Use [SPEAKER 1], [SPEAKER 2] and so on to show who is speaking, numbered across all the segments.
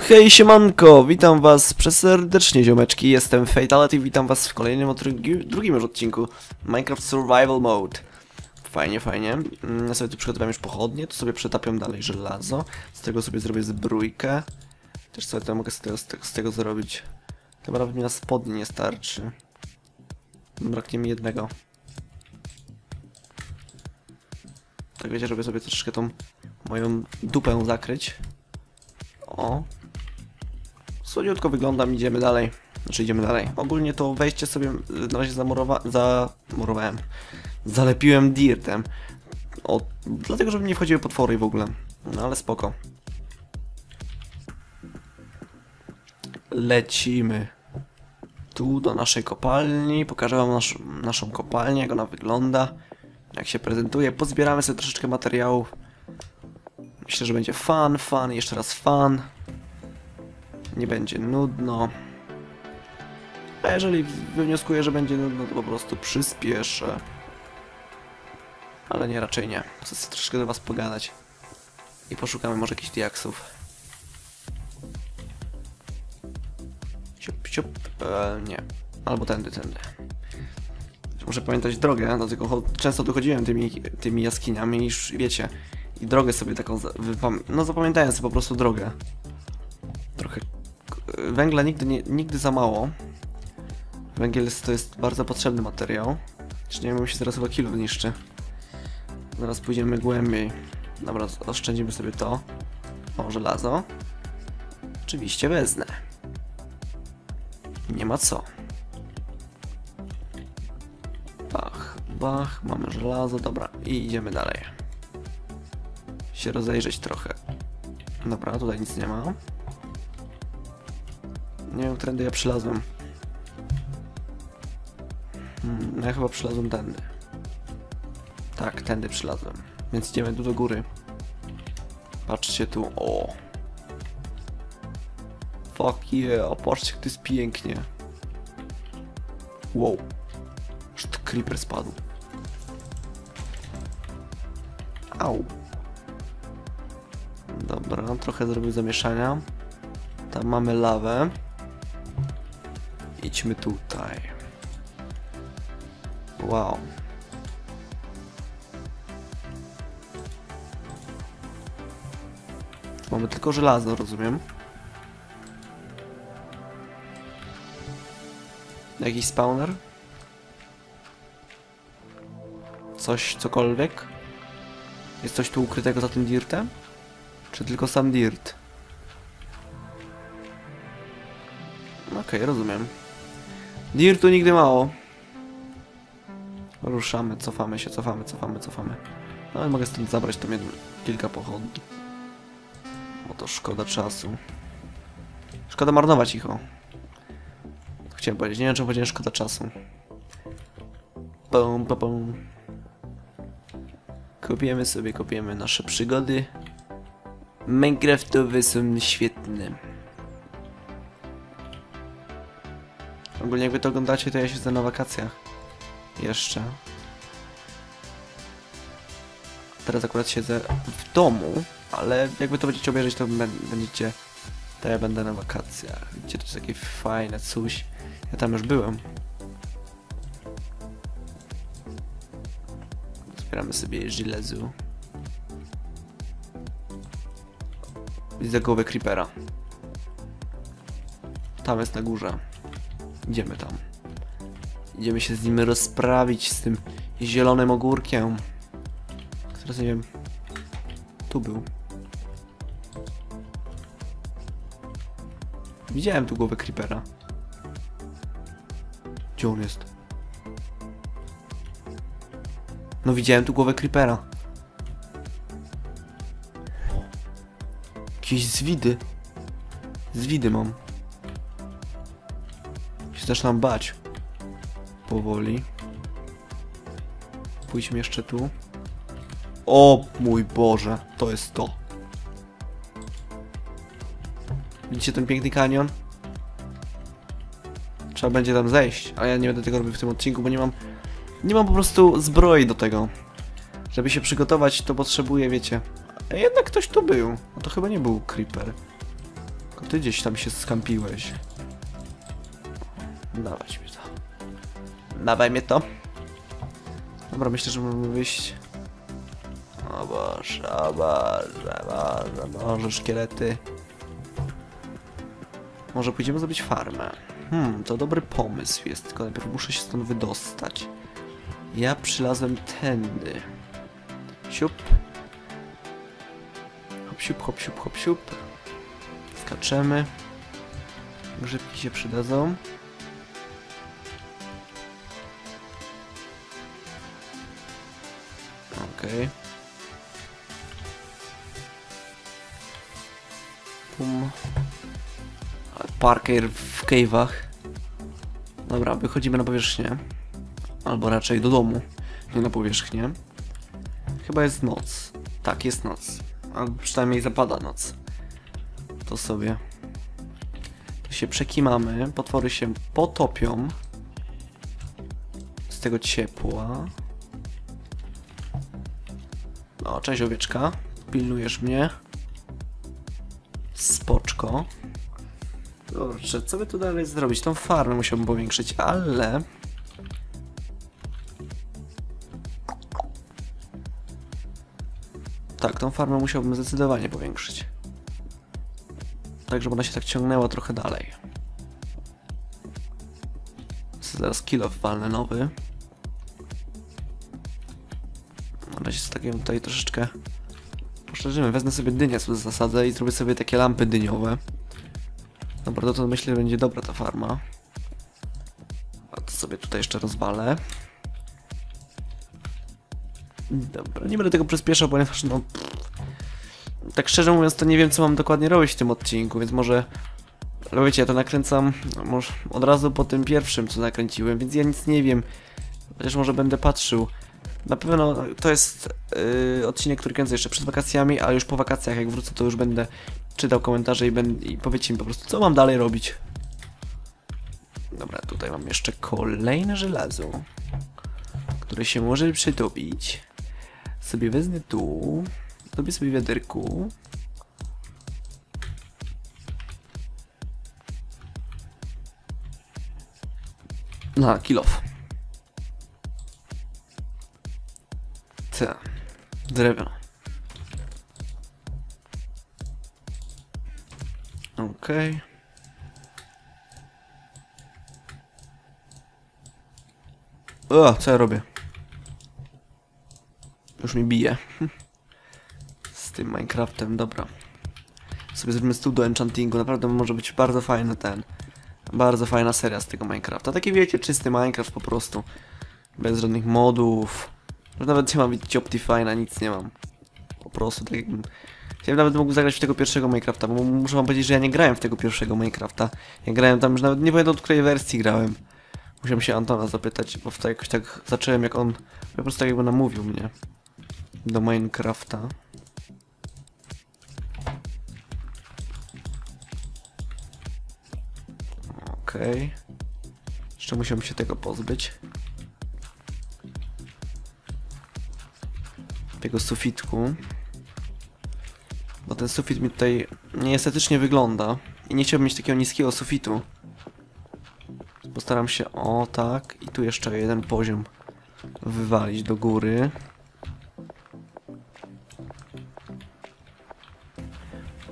[SPEAKER 1] Hej siemanko, witam was przeserdecznie ziomeczki, jestem Fatality, witam was w kolejnym drugi, drugim już odcinku Minecraft Survival Mode. Fajnie, fajnie. Mm, Ja sobie tu przygotowałem już pochodnie, tu sobie przetapiam dalej żelazo, z tego sobie zrobię zbrójkę. Też sobie to mogę z tego, z tego zrobić. Chyba nawet mi na spodnie nie starczy. Braknie mi jednego. Tak wiecie, żeby sobie troszeczkę tą moją dupę zakryć. O. Słodziutko wyglądam, idziemy dalej. Znaczy idziemy dalej. Ogólnie to wejście sobie na razie zamurowa... zamurowałem. Zalepiłem dirtem. O, dlatego, żeby nie wchodziły potwory w ogóle. No ale spoko. Lecimy. Tu do naszej kopalni. Pokażę wam nasz, naszą kopalnię, jak ona wygląda. Jak się prezentuje. Pozbieramy sobie troszeczkę materiałów. Myślę, że będzie fan, fan, jeszcze raz fan. Nie będzie nudno. A jeżeli wywnioskuję, że będzie nudno, to po prostu przyspieszę. Ale nie, raczej nie. Chcę troszkę do was pogadać. I poszukamy może jakichś diaksów. Ciup, ciup. E, nie. Albo tędy, tędy. Muszę pamiętać drogę, dlatego często tu chodziłem tymi, tymi jaskiniami i już wiecie. I drogę sobie taką, no zapamiętałem sobie po prostu drogę. Trochę węgla nigdy, nie, nigdy za mało. Węgiel jest, to jest bardzo potrzebny materiał. Czy nie wiem, się zaraz chyba kilo niszczy. Zaraz pójdziemy głębiej. Dobra, oszczędzimy sobie to. O, żelazo. Oczywiście wezmę. Nie ma co. Bach, bach, mamy żelazo, dobra. I idziemy dalej się rozejrzeć trochę. Dobra, tutaj nic nie ma. Nie wiem, którędy ja przylazłem. Hmm, ja chyba przylazłem tędy. Tak, tędy przylazłem. Więc idziemy tu do góry. Patrzcie tu, o. Fuck yeah, patrzcie jak to jest pięknie. Wow. Aż creeper spadł. Au. Dobra, trochę zrobił zamieszania. Tam mamy lawę. Idźmy tutaj. Wow. Mamy tylko żelazo, rozumiem. Jakiś spawner? Coś, cokolwiek? Jest coś tu ukrytego za tym dirtem? Czy tylko sam dirt? Okej, rozumiem. Dirtu nigdy mało. Ruszamy, cofamy się, cofamy, cofamy, cofamy. No ale mogę stąd zabrać tam jedno, kilka pochodni. Bo to szkoda czasu. Szkoda marnować ich, o. Chciałem powiedzieć, nie wiem czemu powiedziałem szkoda czasu. Pum, pum, pum. Kopiemy sobie, kopiemy nasze przygody. Minecraftowe są świetne. Ogólnie jakby to oglądacie, to ja siedzę na wakacjach. Jeszcze. Teraz akurat siedzę w domu, ale jakby to będziecie obejrzeć, to bę- będziecie... To ja będę na wakacjach. Widzicie, to jest takie fajne coś. Ja tam już byłem. Zbieramy sobie żelazo. Widzę głowę creepera. Tam jest na górze. Idziemy tam. Idziemy się z nim rozprawić, z tym zielonym ogórkiem. Teraz nie wiem. Tu był. Widziałem tu głowę creepera. Gdzie on jest? No widziałem tu głowę creepera. Jakieś zwidy. Zwidy mam. Się zaczynam bać. Powoli. Pójdźmy jeszcze tu. O mój Boże, to jest to. Widzicie ten piękny kanion? Trzeba będzie tam zejść, ale ja nie będę tego robił w tym odcinku, bo nie mam... Nie mam po prostu zbroi do tego. Żeby się przygotować, to potrzebuję, wiecie... A jednak ktoś tu był. No to chyba nie był creeper. Tylko Ty gdzieś tam się skampiłeś. Dawać mi to. Dawaj mnie to. Dobra, myślę, że możemy wyjść. O Boże, o Boże, Boże, Boże, szkielety. Może pójdziemy zrobić farmę. Hmm, to dobry pomysł jest, tylko najpierw muszę się stąd wydostać. Ja przylazłem tędy. Siup. Hop, siup, hop, siup, hop, siup. Skaczemy. Grzybki się przydadzą. Okej. Pum. Parker w cave'ach. Dobra, wychodzimy na powierzchnię. Albo raczej do domu, nie na powierzchnię. Chyba jest noc. Tak, jest noc. Albo przynajmniej zapada noc. To sobie. Tu się przekimamy, potwory się potopią. Z tego ciepła. O, cześć owieczka. Pilnujesz mnie. Spoczko. Dobrze, co by tu dalej zrobić? Tą farmę musiałbym powiększyć, ale... Tak, tą farmę musiałbym zdecydowanie powiększyć. Tak, żeby ona się tak ciągnęła trochę dalej. Zaraz kilo walnę nowy. Razie z takim tutaj troszeczkę poszerzymy. Wezmę sobie dynię, sobie zasadzę i zrobię sobie takie lampy dyniowe. Dobra, to myślę, że będzie dobra ta farma. A to sobie tutaj jeszcze rozwalę. Dobra, nie będę tego przyspieszał, ponieważ no... Tak szczerze mówiąc, to nie wiem, co mam dokładnie robić w tym odcinku, więc może... Ale wiecie, ja to nakręcam no, może od razu po tym pierwszym, co nakręciłem, więc ja nic nie wiem. Chociaż może będę patrzył. Na pewno to jest yy, odcinek, który kręcę jeszcze przed wakacjami, ale już po wakacjach, jak wrócę, to już będę czytał komentarze i, będę, i powiedzcie mi po prostu, co mam dalej robić. Dobra, tutaj mam jeszcze kolejne żelazo, które się może przytopić. Sobie wezmę tu, zrobię sobie wiaderku. Na, kill off. Ta. Drewno. Okej. O, co ja robię? Już mi bije. Z tym Minecraftem, dobra. Sobie zrobimy stół do enchantingu, naprawdę może być bardzo fajny ten. Bardzo fajna seria z tego Minecrafta. Taki wiecie, czysty Minecraft po prostu. Bez żadnych modów. Już nawet nie mam widzieć Optifine'a, nic nie mam. Po prostu tak jakbym... Ja nawet mógł zagrać w tego pierwszego Minecrafta, bo muszę wam powiedzieć, że ja nie grałem w tego pierwszego Minecrafta. Ja grałem tam, już nawet nie pamiętam od której wersji grałem. Musiałem się Antona zapytać, bo wtedy jakoś tak zacząłem jak on po prostu tak jakby namówił mnie do Minecrafta. Okej. Okay. Jeszcze musiałem się tego pozbyć. Tego sufitku. Bo ten sufit mi tutaj nieestetycznie wygląda. I nie chciałbym mieć takiego niskiego sufitu. Postaram się, o tak, i tu jeszcze jeden poziom wywalić do góry.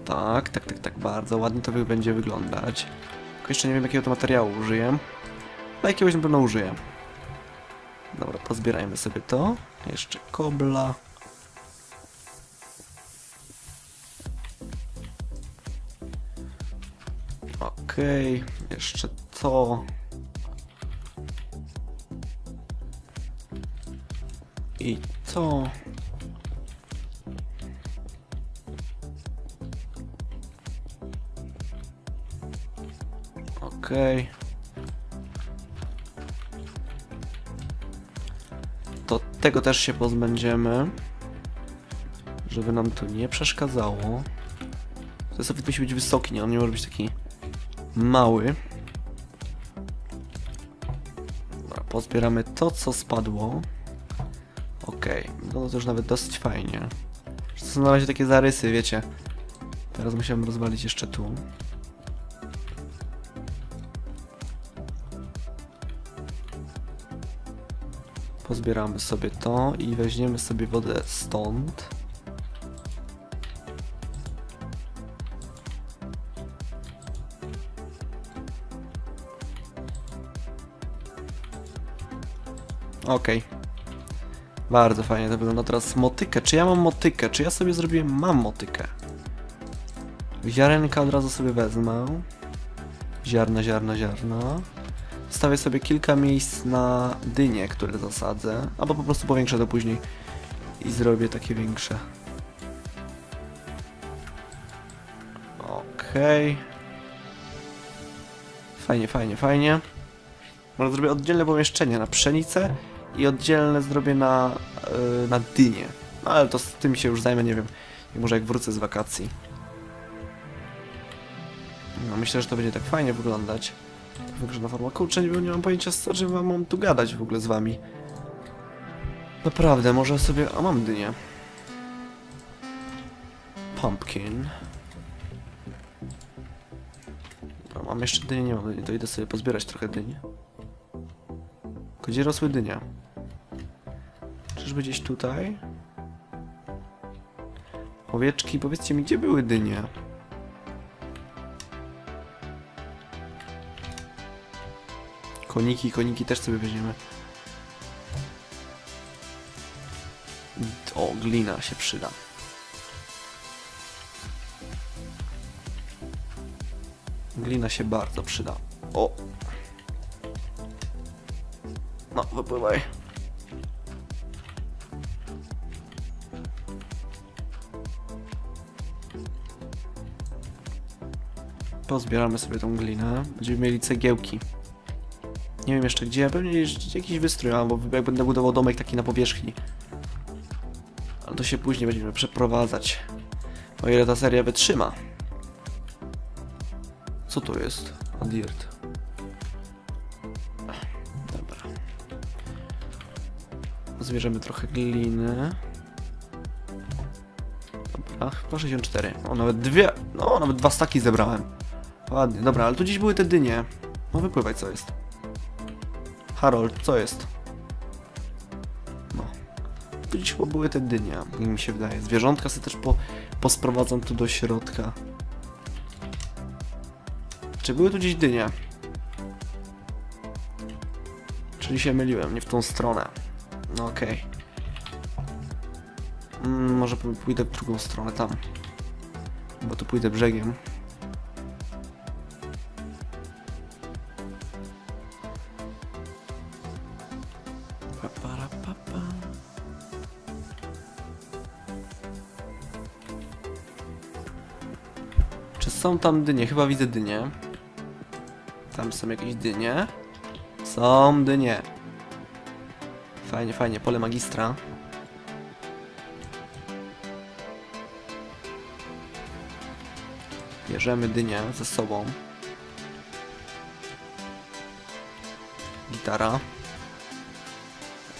[SPEAKER 1] Tak, tak, tak, tak, bardzo ładnie to będzie wyglądać. Tylko jeszcze nie wiem jakiego to materiału użyję. Ale jakiegoś na pewno użyję. Dobra, pozbierajmy sobie to. Jeszcze kobla. Okej, okay, jeszcze to. I to. Okej. Okay. To tego też się pozbędziemy. Żeby nam to nie przeszkadzało. Sufit musi być wysoki, nie? On nie może być taki mały. Dobra, pozbieramy to, co spadło. Okej, okay. no to już nawet dosyć fajnie. To są na razie takie zarysy, wiecie. Teraz musiałem rozwalić jeszcze tu. Pozbieramy sobie to i weźmiemy sobie wodę stąd. Okej. Bardzo fajnie to wygląda. Teraz motykę. Czy ja mam motykę? Czy ja sobie zrobiłem? Mam motykę. Ziarenka od razu sobie wezmę. Ziarno, ziarno, ziarno. Stawię sobie kilka miejsc na dynie, które zasadzę. Albo po prostu powiększę to później. I zrobię takie większe. Okej. Fajnie, fajnie, fajnie. Może zrobię oddzielne pomieszczenie na pszenicę i oddzielne zrobię na, yy, na dynię. No ale to z tym się już zajmę, nie wiem. Może jak wrócę z wakacji. No myślę, że to będzie tak fajnie wyglądać. Wygląda forma. Kurczę, nie, nie mam pojęcia, co że wam mam tu gadać w ogóle z wami. Naprawdę, może sobie... A mam dynię. Pumpkin. Dobra, mam jeszcze dynię, nie mam dyni, to idę sobie pozbierać trochę dyni. Gdzie rosły dynie? Czyżby gdzieś tutaj? Owieczki, powiedzcie mi, gdzie były dynie? Koniki, koniki też sobie weźmiemy. O, glina się przyda. Glina się bardzo przyda. O! No, wypływaj. Pozbieramy sobie tą glinę. Będziemy mieli cegiełki. Nie wiem jeszcze gdzie, pewnie jakiś wystrój, albo jak będę budował domek taki na powierzchni. Ale to się później będziemy przeprowadzać. O ile ta seria wytrzyma. Co to jest? A dirt. Dobra. Zbierzemy trochę gliny. Dobra, chyba 64. O, nawet dwie. No, nawet dwa staki zebrałem. Ładnie, dobra, ale tu gdzieś były te dynie. No wypływaj, co jest. Harold, co jest? No. Tu gdzieś chyba były te dynie, mi się wydaje. Zwierzątka sobie też po, posprowadzam tu do środka. Czy były tu gdzieś dynie? Czyli się myliłem, nie w tą stronę. No okej. Mm, może pójdę w drugą stronę, tam. Bo tu pójdę brzegiem. Są tam dynie? Chyba widzę dynie. Tam są jakieś dynie. Są dynie. Fajnie, fajnie. Pole magistra. Bierzemy dynię ze sobą. Gitara.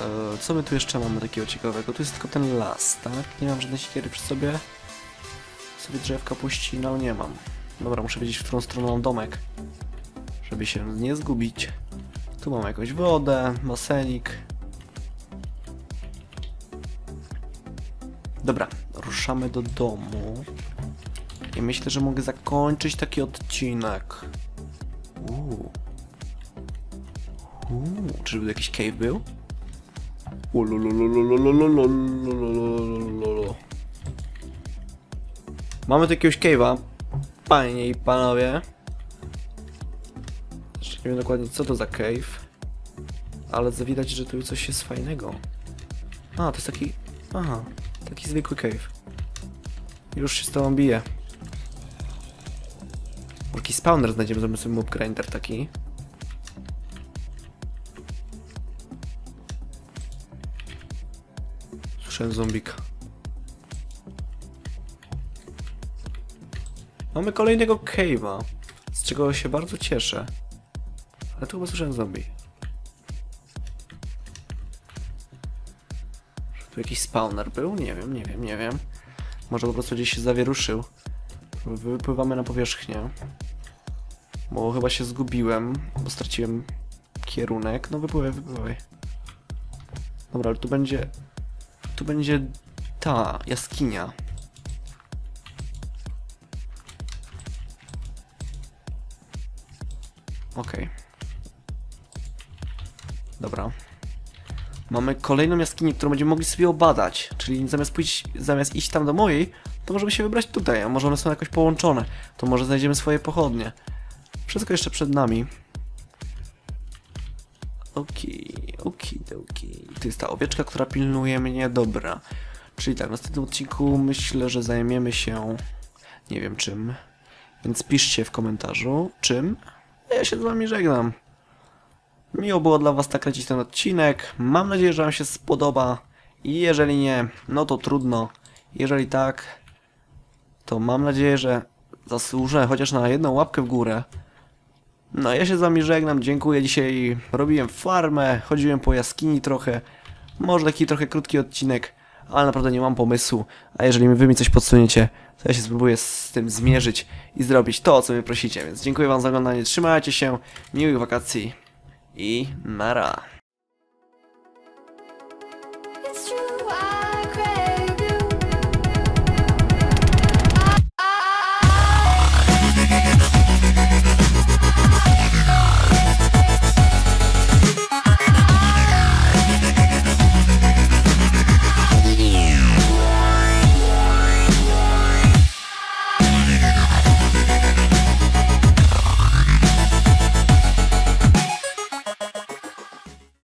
[SPEAKER 1] E, co my tu jeszcze mamy takiego ciekawego? Tu jest tylko ten las, tak? Nie mam żadnej siekiery przy sobie. Sobie drzewka puścinał, nie mam. Dobra, muszę wiedzieć, w którą stronę mam domek. Żeby się nie zgubić. Tu mam jakąś wodę, masenik. Dobra, ruszamy do domu. I myślę, że mogę zakończyć taki odcinek. Uuu. Uuu, czyżby jakiś cave był? Mamy tu jakiegoś cave'a. Panie i panowie. Jeszcze nie wiem dokładnie co to za cave. Ale widać, że tu coś jest fajnego. A, to jest taki... Aha, taki zwykły cave. Już się z tobą bije. Jakiś spawner znajdziemy, zrobimy sobie mob grinder taki. Słyszałem zombika. Mamy kolejnego cave'a, z czego się bardzo cieszę. Ale tu chyba słyszałem zombie. Czy tu jakiś spawner był? Nie wiem, nie wiem, nie wiem. Może po prostu gdzieś się zawieruszył. Wypływamy na powierzchnię. Bo chyba się zgubiłem, bo straciłem kierunek. No wypływaj, wypływaj. Dobra, ale tu będzie... Tu będzie ta jaskinia. Okej. Dobra. Mamy kolejną jaskinię, którą będziemy mogli sobie obadać. Czyli zamiast pójść, zamiast iść tam do mojej, to możemy się wybrać tutaj, a może one są jakoś połączone. To może znajdziemy swoje pochodnie. Wszystko jeszcze przed nami. Okej, okej, okej. To jest ta owieczka, która pilnuje mnie, dobra. Czyli tak, w następnym odcinku myślę, że zajmiemy się... Nie wiem czym. Więc piszcie w komentarzu, czym. Ja się z wami żegnam. Miło było dla was nakręcić ten odcinek. Mam nadzieję, że wam się spodoba. Jeżeli nie, no to trudno. Jeżeli tak, to mam nadzieję, że zasłużę chociaż na jedną łapkę w górę. No ja się z wami żegnam, dziękuję. Dzisiaj robiłem farmę, chodziłem po jaskini trochę. Może taki trochę krótki odcinek, ale naprawdę nie mam pomysłu. A jeżeli wy mi coś podsuniecie, to ja się spróbuję z tym zmierzyć i zrobić to, o co mnie prosicie. Więc dziękuję wam za oglądanie, trzymajcie się, miłych wakacji i nara.